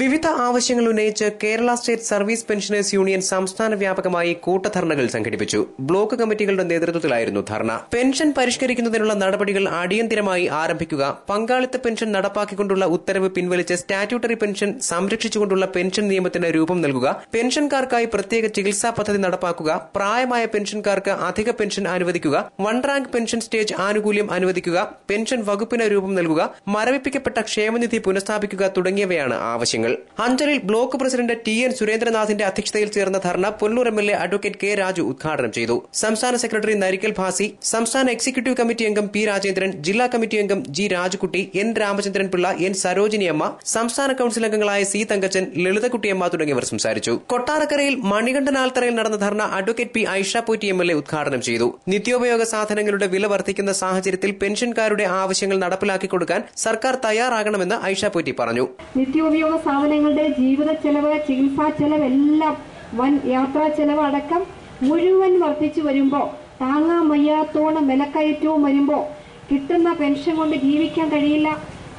വിവിധ ആവശ്യങ്ങൾ ഉന്നയിച്ച് Kerala state service pensioners union സംസ്ഥാന വ്യാപകമായി കൂട്ടധർണകൾ സംഘടിപ്പിച്ചു. ബ്ലോക്ക് കമ്മിറ്റികളുടെ നേതൃത്വത്തിലായിരുന്നു ധർണ. പെൻഷൻ പരിഷ്കരിക്കുന്നതിനുള്ള നടപടികൾ അടിയന്തിരമായി ആരംഭിക്കുക പങ്കാളിത്ത പെൻഷൻ നടപ്പാക്കിക്കൊണ്ടുള്ള ഉത്തരവ് പിൻവലിച്ച് സ്റ്റാറ്റ്യൂട്ടറി പെൻഷൻ സംരക്ഷിച്ചുകൊണ്ടുള്ള പെൻഷൻ നിയമത്തിന് രൂപം നൽകുക പെൻഷൻകാർക്കായി പ്രത്യേക ചികിത്സാ പദ്ധതി നടപ്പാക്കുക പ്രായമായ പെൻഷൻകാർക്ക് അധിക പെൻഷൻ അനുവദിക്കുക വൺ റാങ്ക് പെൻഷൻ സ്റ്റേജ് ആനുകൂല്യം അനുവദിക്കുക പെൻഷൻ വകുപ്പിന് രൂപം നൽകുക മരവിപ്പിക്കപ്പെട്ട ക്ഷേമനിധി പുനഃസ്ഥാപിക്കുക തുടങ്ങിയവയാണ് ആവശ്യങ്ങൾ. അഞ്ചലിൽ ബ്ലോക്ക് പ്രസിഡന്റ് ടി എൻ സുരേന്ദ്രനാഥിന്റെ അധ്യക്ഷതയിൽ ചേർന്ന ധർണ Pollur M L A advocate K Raju ഉദ്ഘാടനം ചെയ്തു. സംസ്ഥാന സെക്രട്ടറി നരിക്കൽ ഭാസി സംസ്ഥാന എക്സിക്യൂട്ടീവ് കമ്മിറ്റി അംഗം പി രാജേന്ദ്രൻ ജില്ലാ കമ്മിറ്റി അംഗം G Rajakutty N Ramachandran Pillai N Sarojiniamma സംസ്ഥാന കൌൺസിൽ അംഗങ്ങളായ സി തങ്കച്ചൻ ലളിതകുട്ടിയമ്മ തുടങ്ങിയവർ സംസാരിച്ചു. കൊട്ടാരക്കരയിൽ മണികണ്ഠനാൽത്തറയിൽ നടന്ന ധർണ advocate P Aisha Potti M L A ഉദ്ഘാടനം ചെയ്തു. നിത്യോപയോഗ സാധനങ്ങളുടെ വില വർദ്ധിക്കുന്ന സാഹചര്യത്തിൽ പെൻഷൻകാരുടെ ആവശ്യങ്ങൾ നടപ്പിലാക്കി കൊടുക്കാൻ സർക്കാർ തയ്യാറാകണമെന്ന് ഐഷ പോറ്റി പറഞ്ഞു. നിത്യോപയോഗ സാധനങ്ങളുടെ ജീവിത ചെലവ് ചികിത്സാ ചെലവ് എല്ലാം വൻ യാത്രാ ചെലവ് അടക്കം മുഴുവൻ വർദ്ധിച്ചു വരുമ്പോൾ താങ്ങാൻ വയ്യാത്തോണം വിലക്കയറ്റവും വരുമ്പോൾ കിട്ടുന്ന പെൻഷൻ കൊണ്ട് ജീവിക്കാൻ കഴിയില്ല.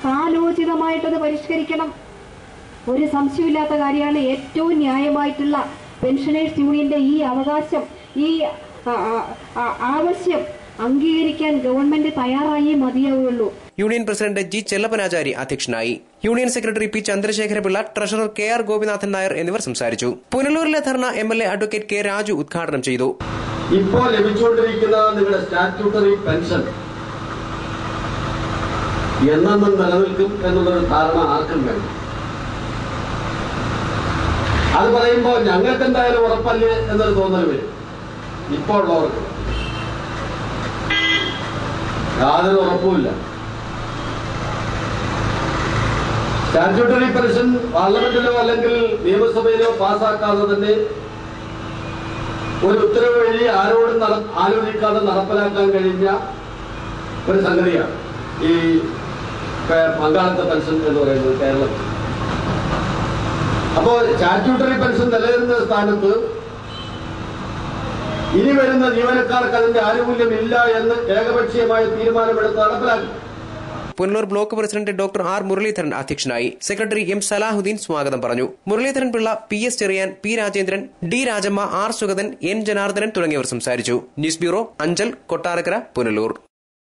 കാലോചിതമായിട്ടത് പരിഷ്കരിക്കണം. ഒരു സംശയമില്ലാത്ത കാര്യമാണ് ഏറ്റവും ന്യായമായിട്ടുള്ള പെൻഷനേഴ്സ് യൂണിയന്റെ ഈ അവകാശം ഈ ആവശ്യം. അംഗീകരിക്കാൻ ഗവൺമെന്റ് തയ്യാറായേ മതിയാവുള്ളൂ യൂണിയൻ പ്രസിഡന്റ് ജി ചെല്ലപ്പനാചാരി അധ്യക്ഷനായി. Union secretary P Chandrasekharapillai treasurer K R Gopinathan Nair എന്നിവർ സംസാരിച്ചു. പുനലൂരിലെ ധർണ M L A advocate K Raju ഉദ്ഘാടനം ചെയ്തു. ഇപ്പോൾ ലഭിച്ചുകൊണ്ടിരിക്കുന്ന നിങ്ങളുടെ സ്റ്റാറ്റ്യൂട്ടറി പെൻഷൻ എന്നെന്നും നിലനിൽക്കും എന്നുള്ളൊരു ധാരണ ആർക്കും വേണം അത് പറയുമ്പോൾ ഞങ്ങൾക്ക് എന്തായാലും ഉറപ്പല്ലേ എന്നൊരു തോന്നൽ വരും. ഇപ്പോൾ ഉള്ളവർക്ക് യാതൊരു ഉറപ്പുമില്ല. സ്റ്റാറ്റ്യൂട്ടറി പെൻഷൻ പാർലമെന്റിലോ അല്ലെങ്കിൽ നിയമസഭയിലോ പാസ്സാക്കാതെ തന്നെ ഒരു ഉത്തരവ് വഴി ആരോടും ആലോചിക്കാതെ നടപ്പിലാക്കാൻ കഴിഞ്ഞ ഒരു സംഗതിയാണ് ഈ പങ്കാളിത്ത പെൻഷൻ എന്ന് പറയുന്നത് കേരളത്തിൽ. അപ്പോൾ സ്റ്റാറ്റ്യൂട്ടറി പെൻഷൻ നിലനിരുന്ന സ്ഥാനത്ത് ഇനി വരുന്ന ജീവനക്കാർക്ക് അതിന്റെ ആനുകൂല്യം ഇല്ല എന്ന് ഏകപക്ഷീയമായ തീരുമാനമെടുത്ത് നടപ്പിലാക്കി. Punalur block president doctor R Muraleedharan അധ്യക്ഷനായി സെക്രട്ടറി എം സലാഹുദ്ദീൻ സ്വാഗതം പറഞ്ഞു. Muraleedharan Pillai P S Cherian P Rajendran D Rajamma R Sugathan N Janardhanan തുടങ്ങിയവർ സംസാരിച്ചു. News bureau Anchal Kottarakkara Punalur.